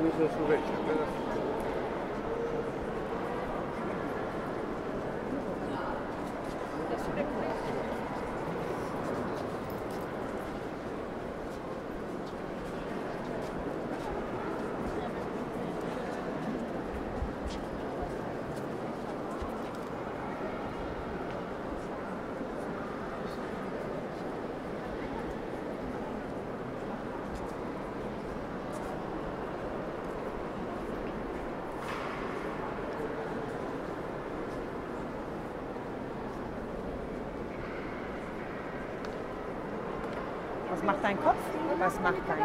Sowieso so Was macht dein Kopf? Was macht dein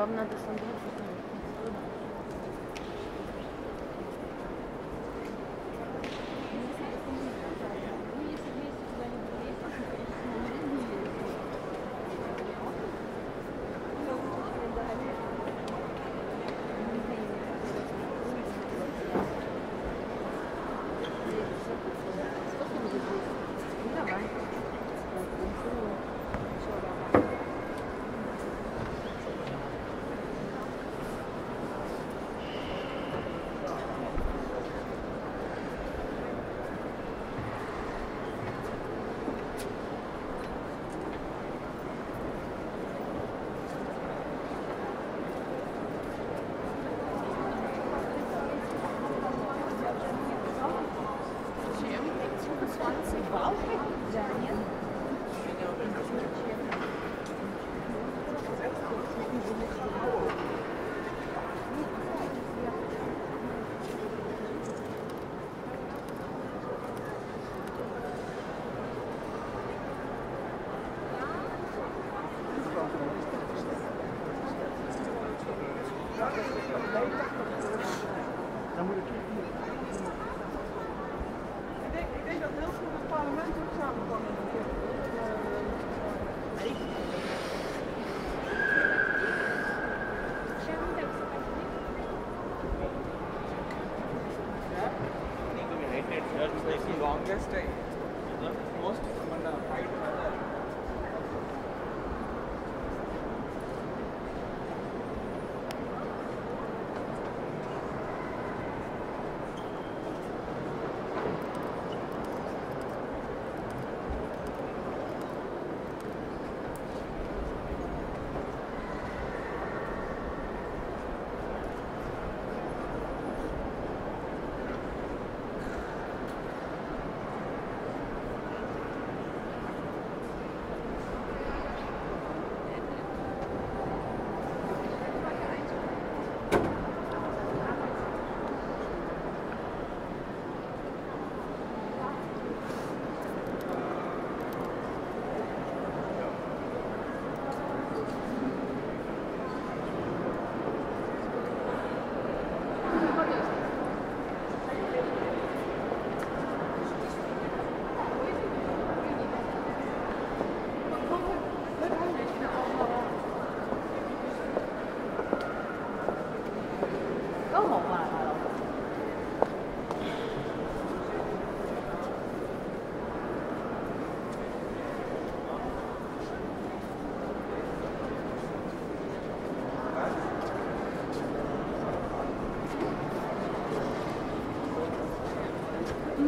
Вам надо сам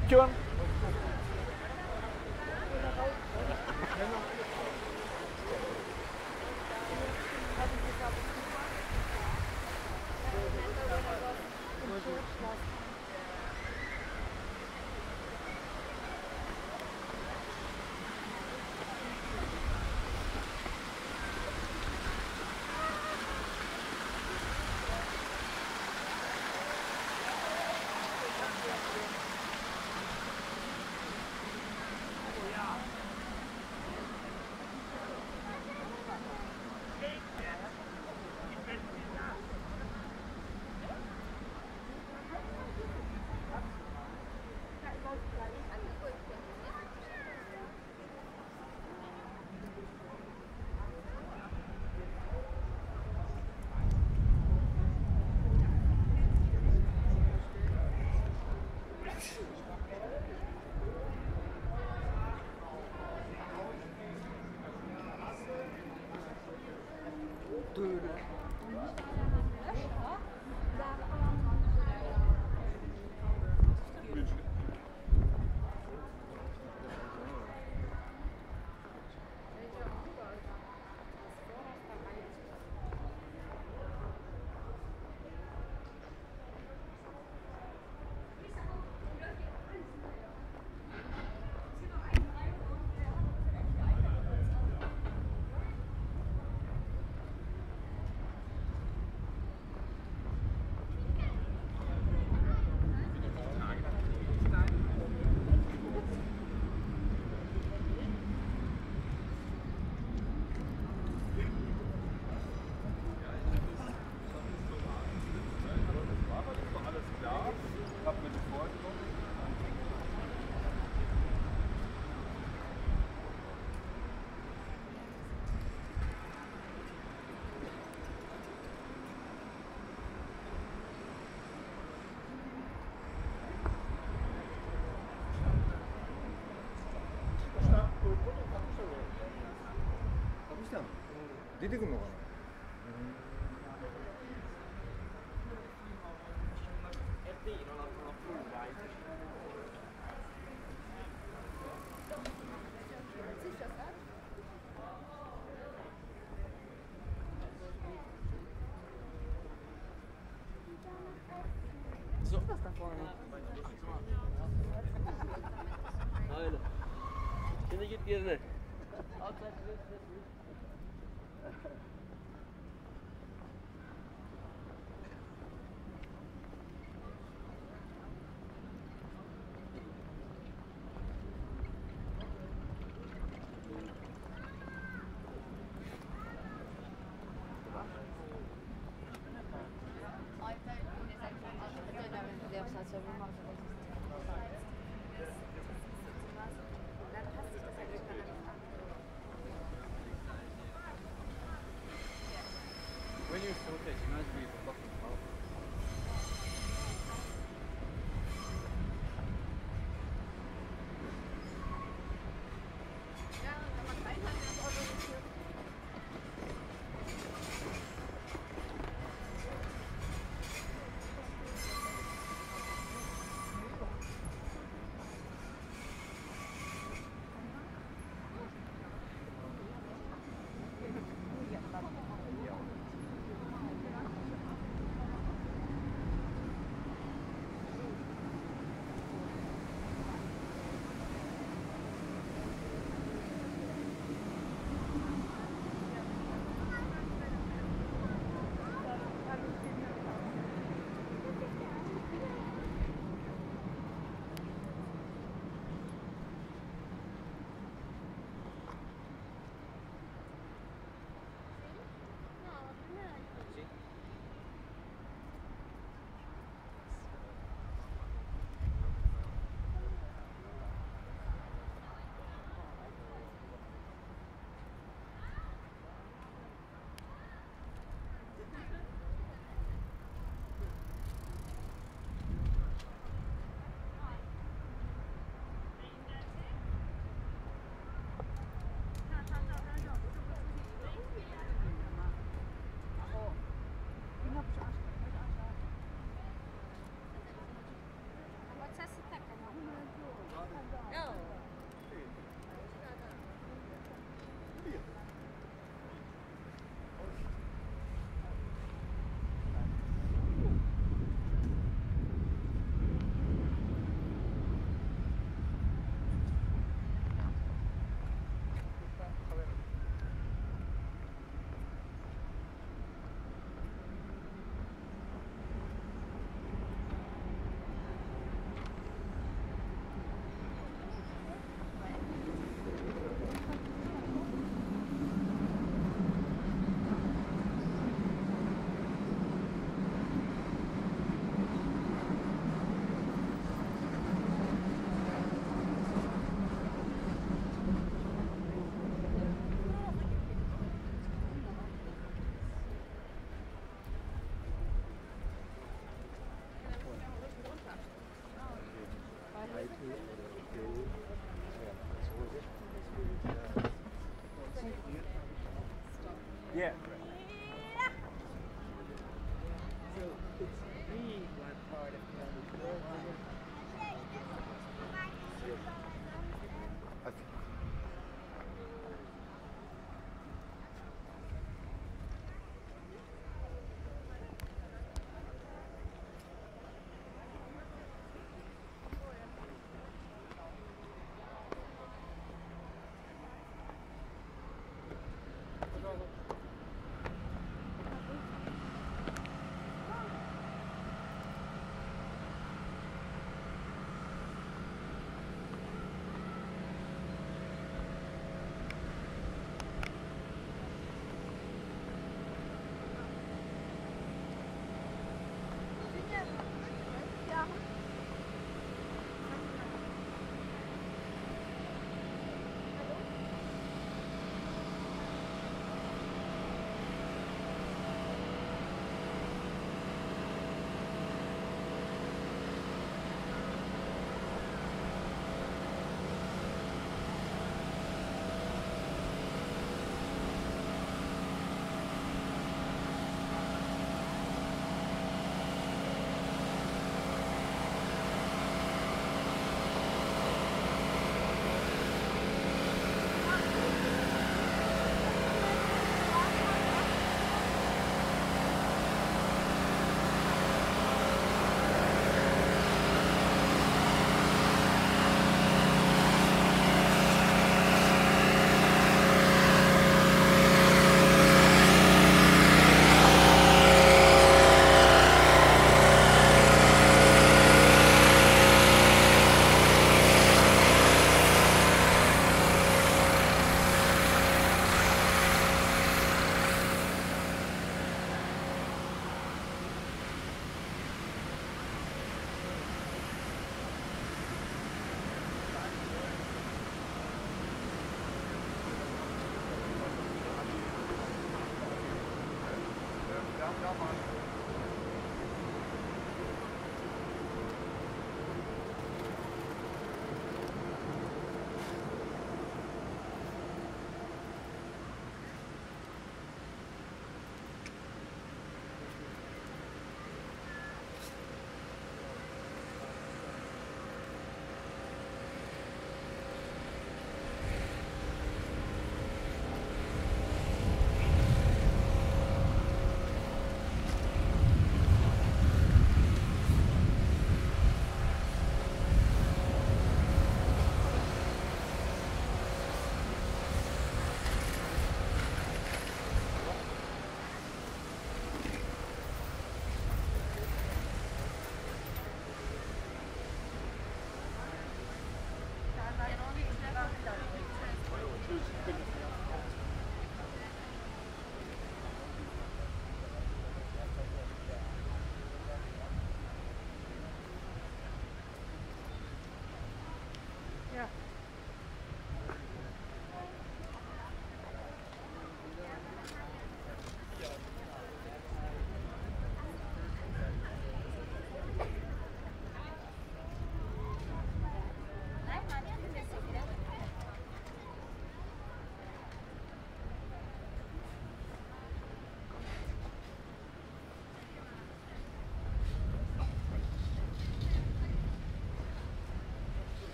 Kopf? 出てくるのかな。うん Yeah.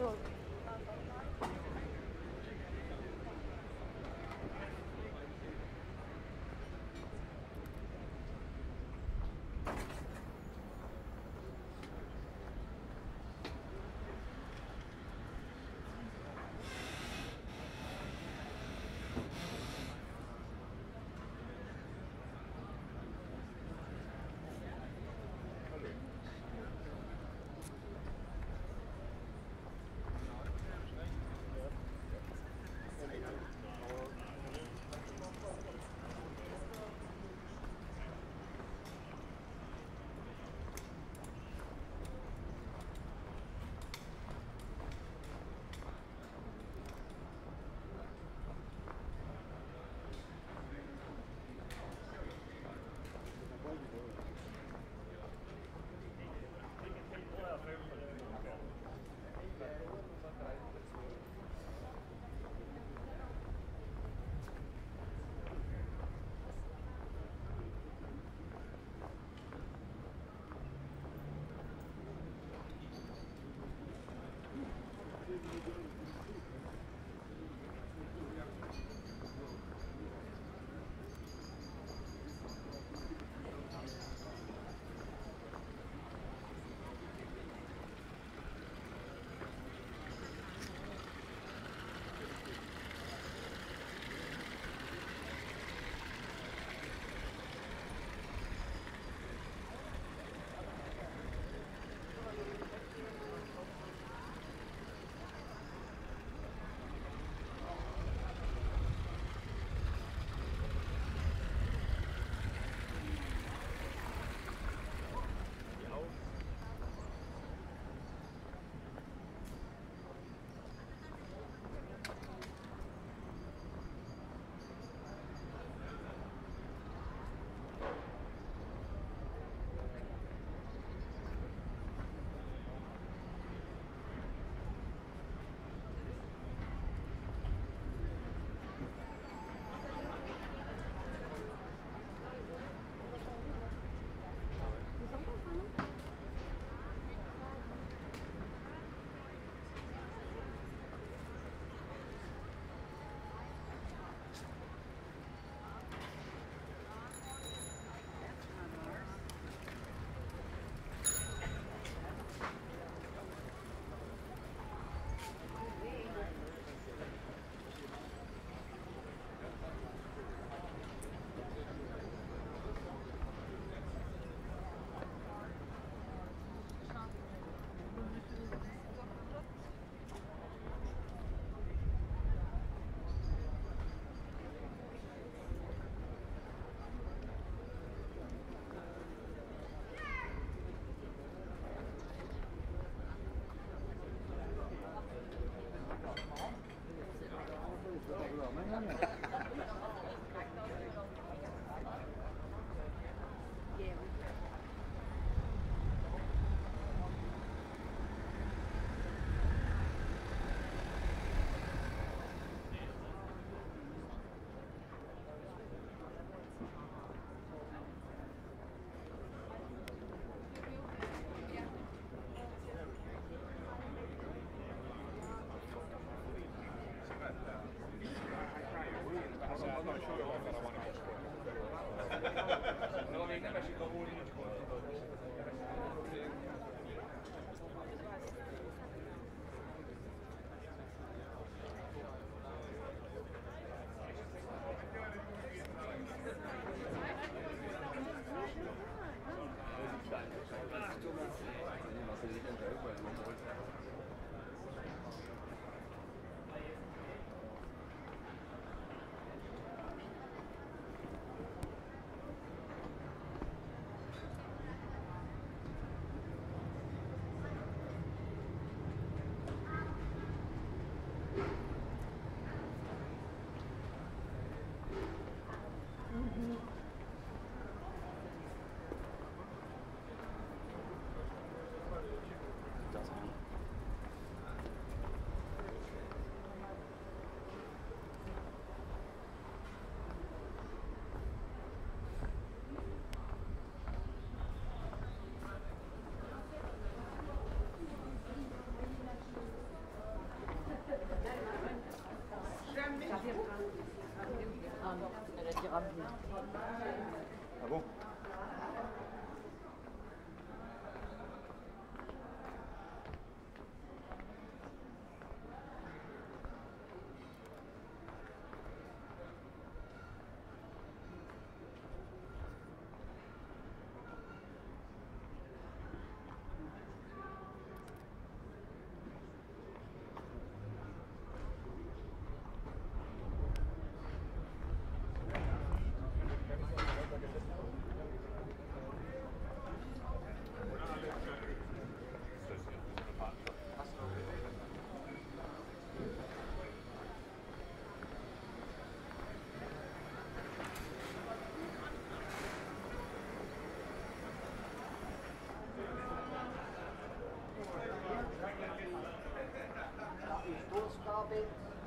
zor.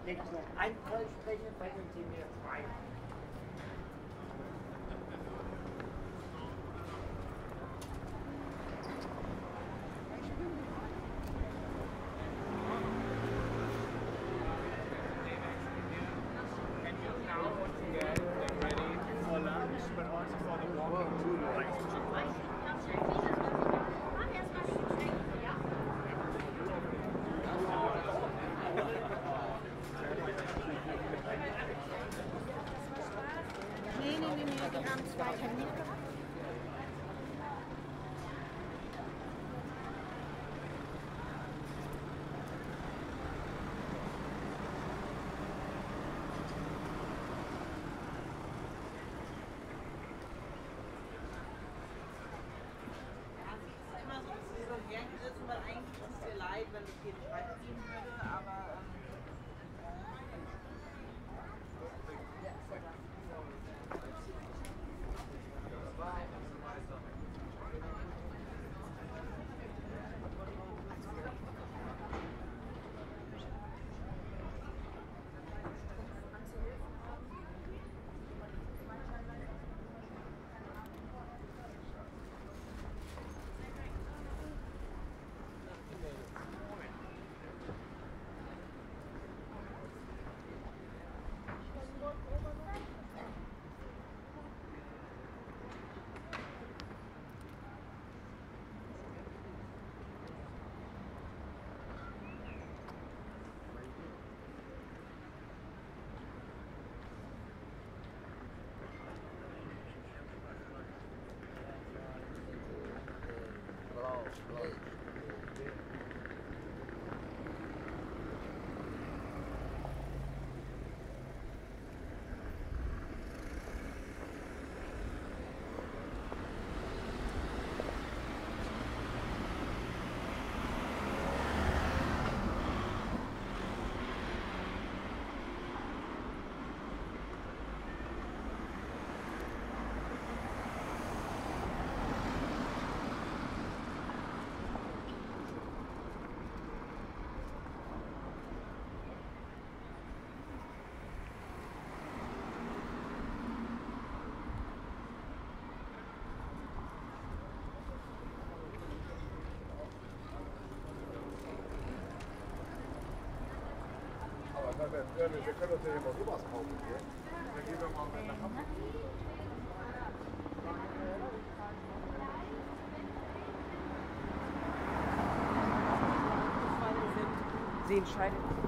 Wenn ich noch ein Kreuz spreche, bringen Sie mir Right. wir können uns ja hier mal sowas kaufen hier. Dann gehen wir mal nach Hamburg. Sehen scheint.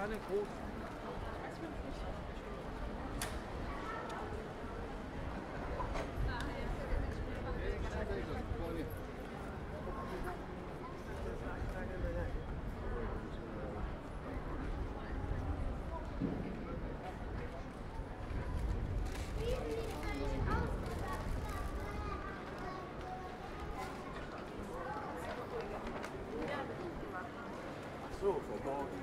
Steine groß. So, verbaut. Ja,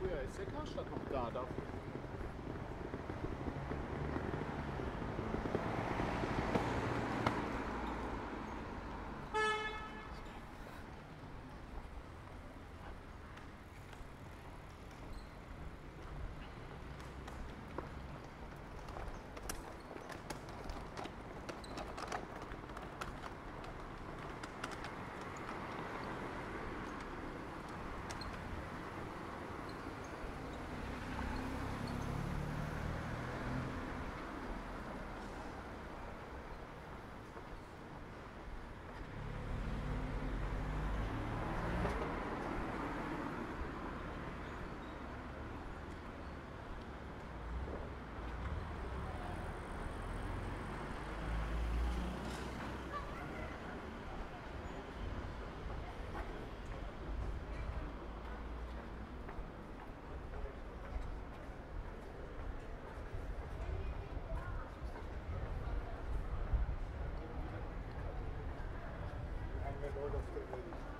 früher ist der Karstadt noch da. da Lord of the Prairies.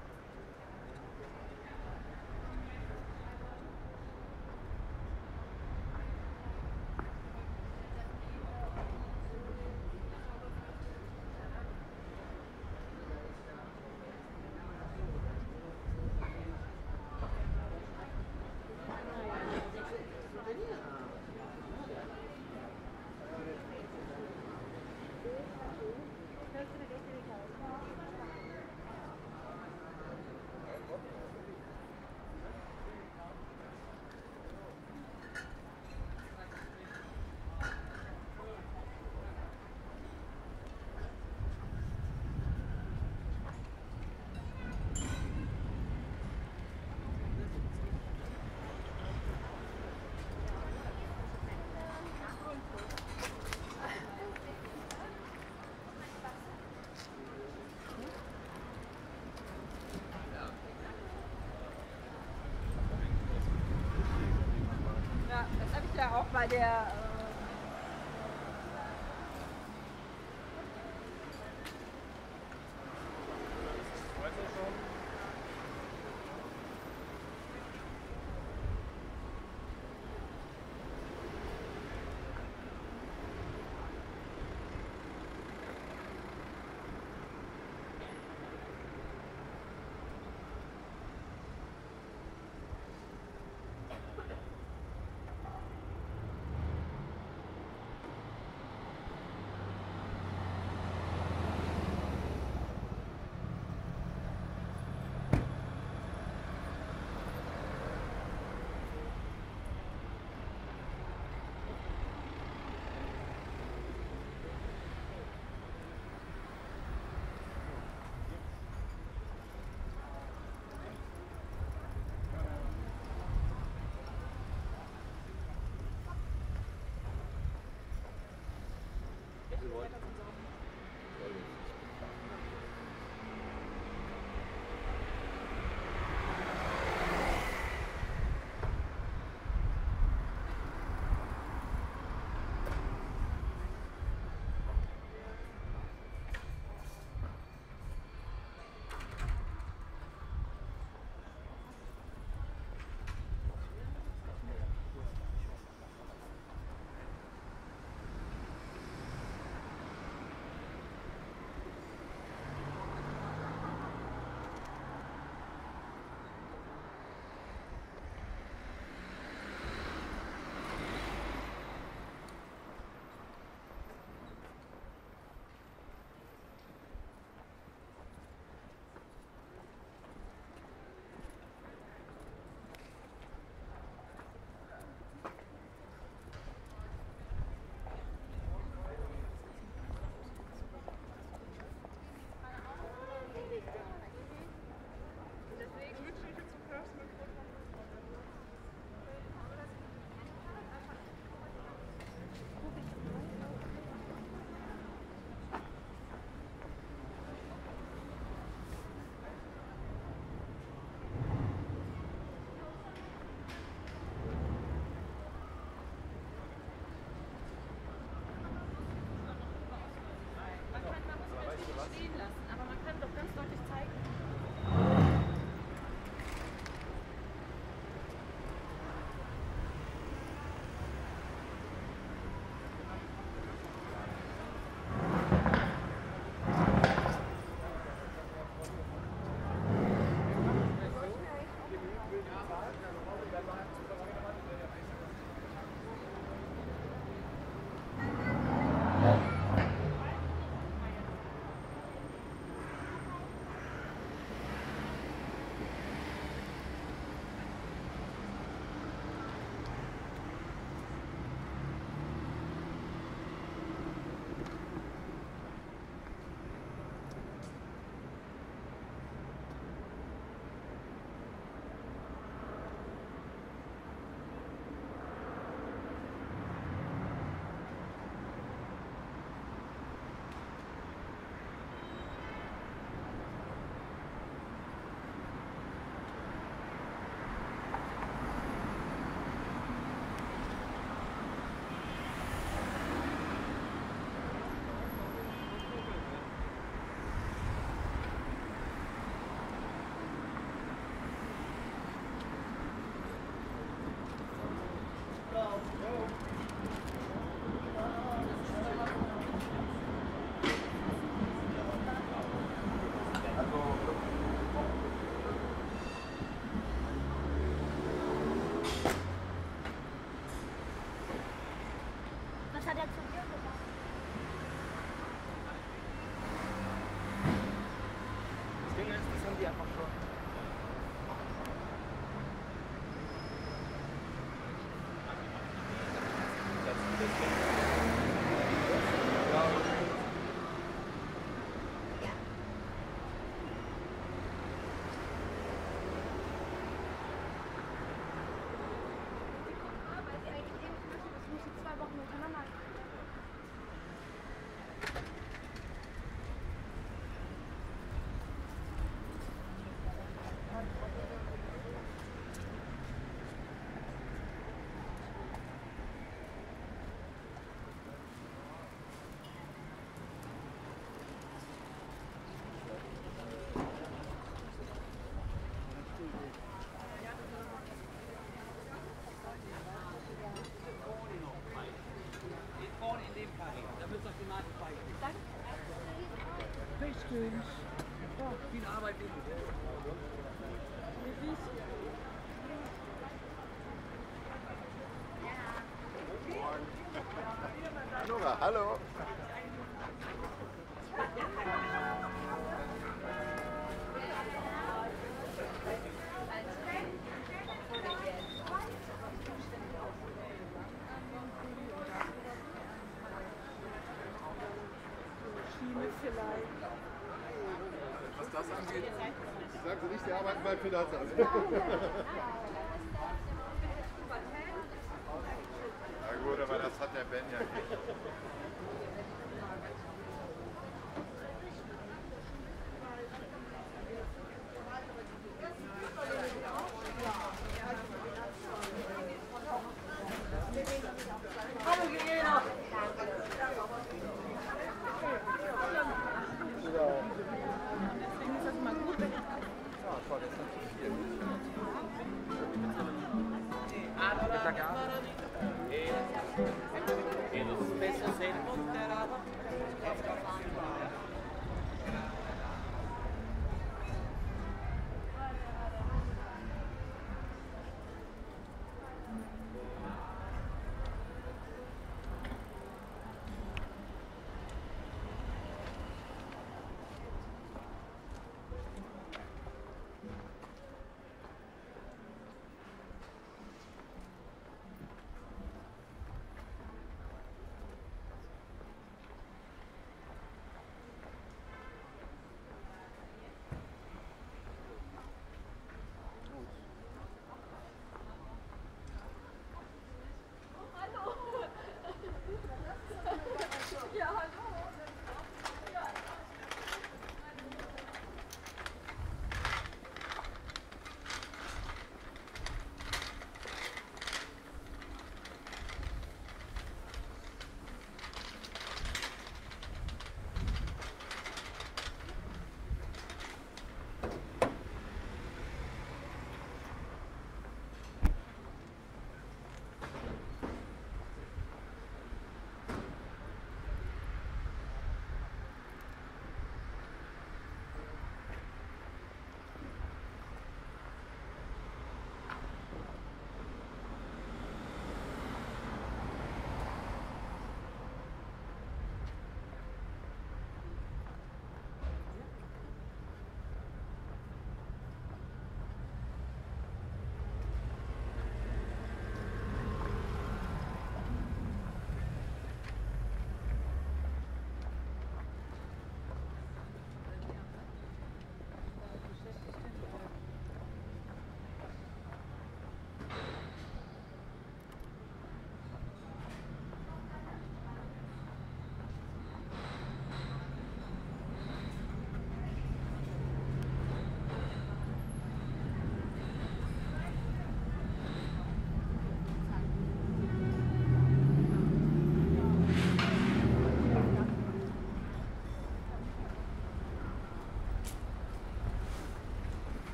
Auch bei der. you. schön. Ja. Viel Arbeit neben Hallo. Sie nicht, Sie arbeiten Saga.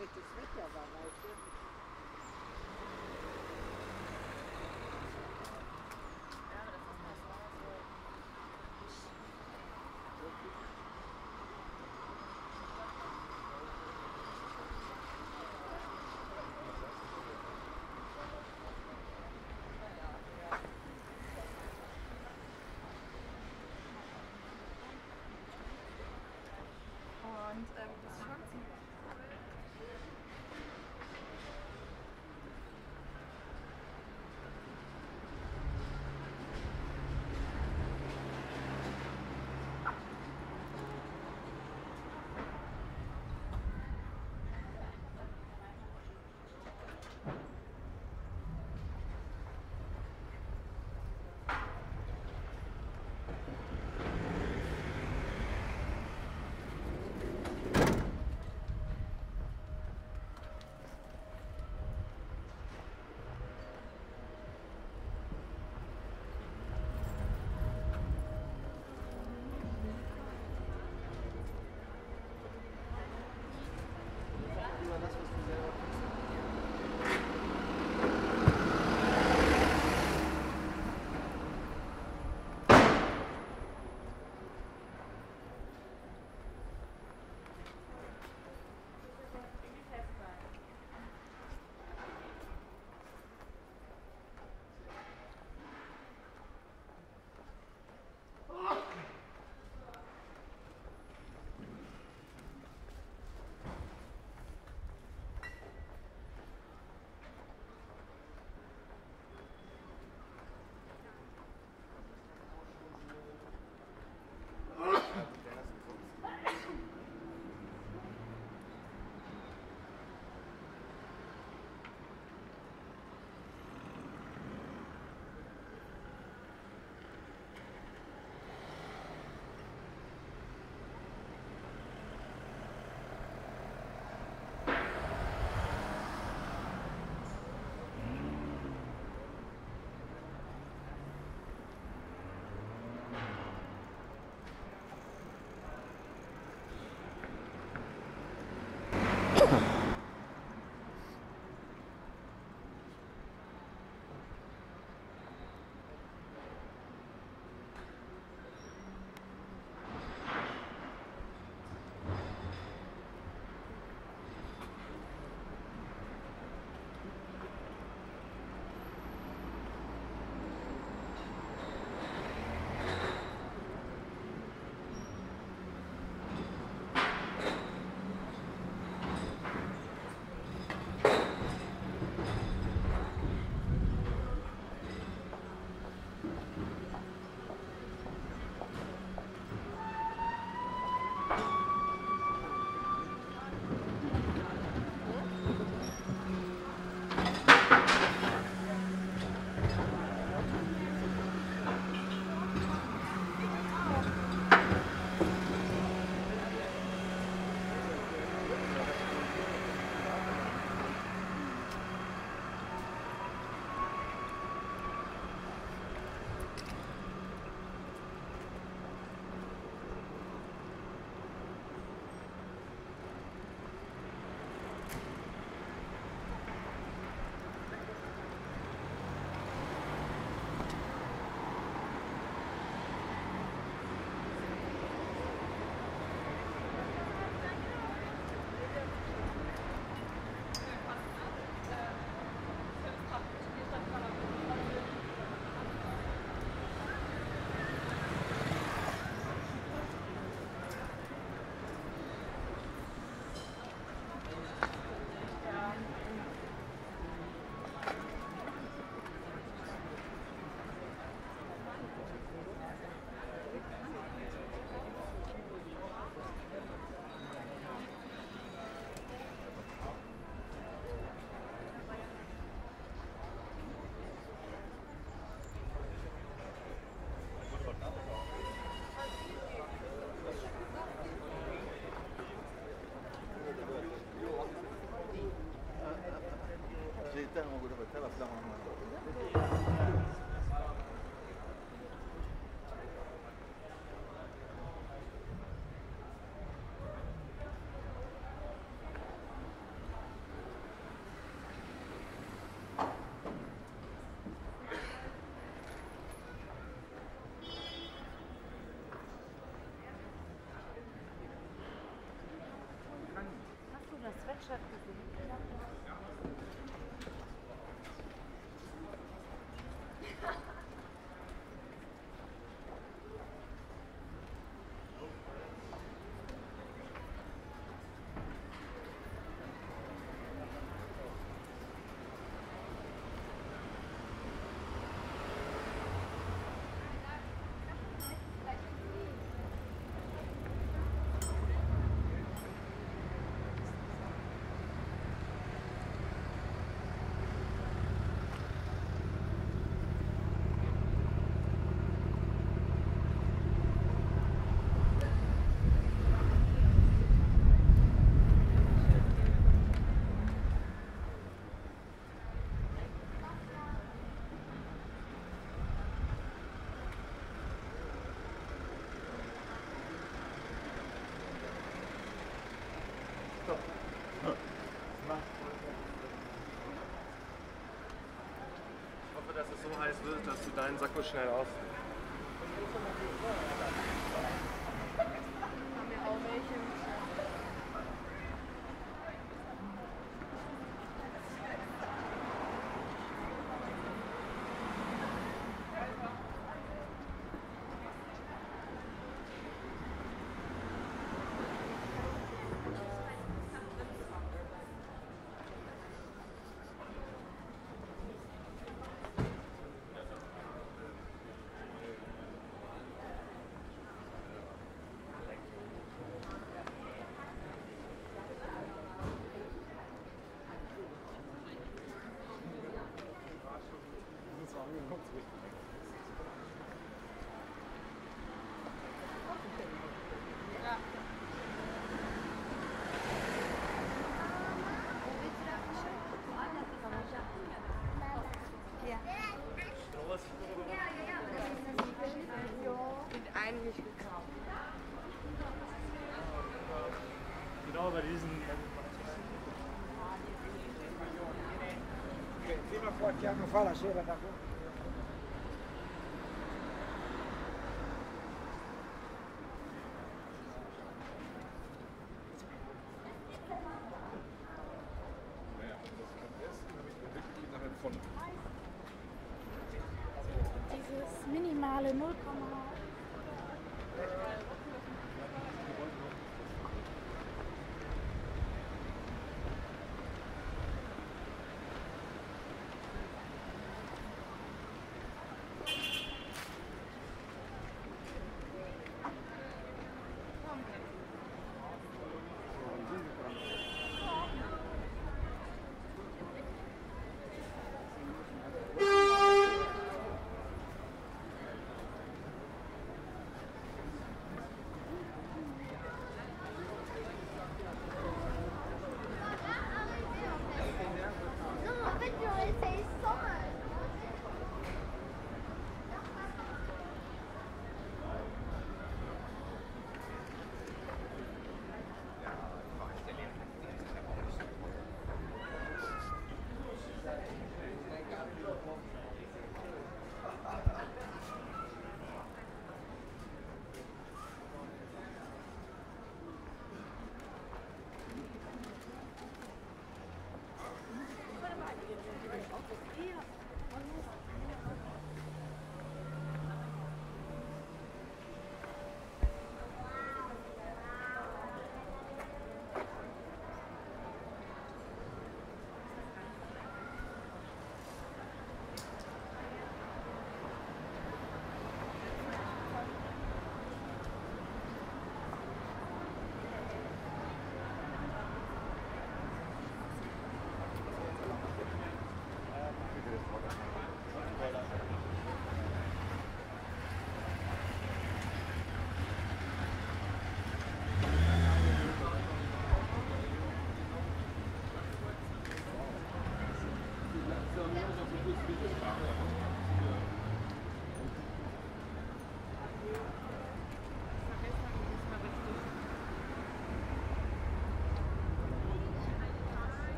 Dass da kein جدا موجوده في الثلاث افلام عموما Hast du das Sweatshirt gesehen? So heiß wird, dass du deinen Sakko schnell aus. Pode ter a não fala cheira da tá boca.